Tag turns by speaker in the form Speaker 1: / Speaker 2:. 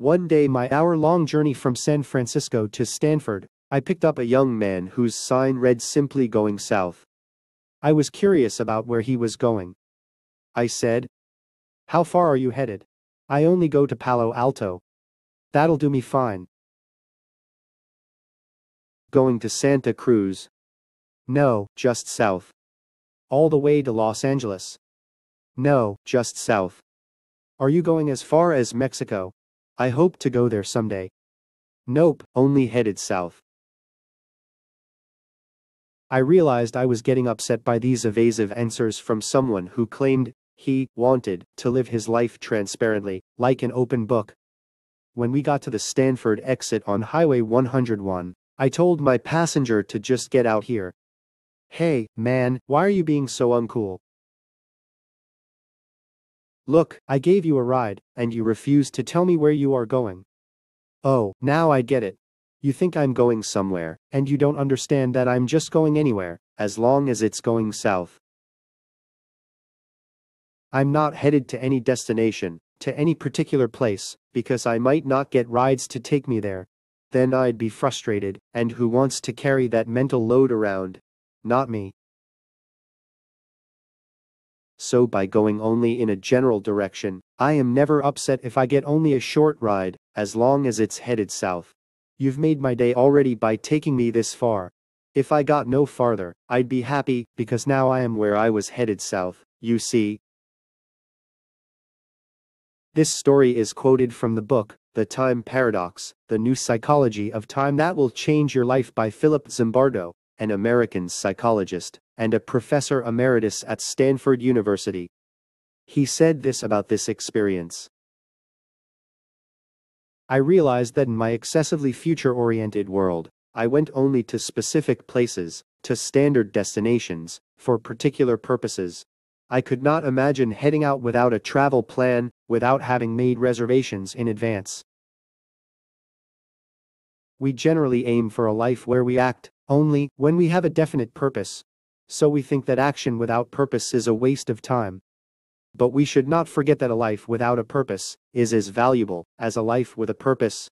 Speaker 1: One day my hour-long journey from San Francisco to Stanford, I picked up a young man whose sign read simply going south. I was curious about where he was going. I said, How far are you headed? I only go to Palo Alto. That'll do me fine. Going to Santa Cruz. No, just south. All the way to Los Angeles. No, just south. Are you going as far as Mexico? I hope to go there someday. Nope, only headed south. I realized I was getting upset by these evasive answers from someone who claimed he wanted to live his life transparently, like an open book. When we got to the Stanford exit on Highway 101, I told my passenger to just get out here. Hey, man, why are you being so uncool? Look, I gave you a ride, and you refused to tell me where you are going. Oh, now I get it. You think I'm going somewhere, and you don't understand that I'm just going anywhere, as long as it's going south. I'm not headed to any destination, to any particular place, because I might not get rides to take me there. Then I'd be frustrated, and who wants to carry that mental load around? Not me. So by going only in a general direction, I am never upset if I get only a short ride, as long as it's headed south. You've made my day already by taking me this far. If I got no farther, I'd be happy, because now I am where I was headed south, you see. This story is quoted from the book, The Time Paradox, The New Psychology of Time That Will Change Your Life by Philip Zimbardo, an American psychologist, and a professor emeritus at Stanford University. He said this about this experience. I realized that in my excessively future-oriented world, I went only to specific places, to standard destinations, for particular purposes. I could not imagine heading out without a travel plan, without having made reservations in advance. We generally aim for a life where we act, only, when we have a definite purpose. So we think that action without purpose is a waste of time. But we should not forget that a life without a purpose is as valuable as a life with a purpose.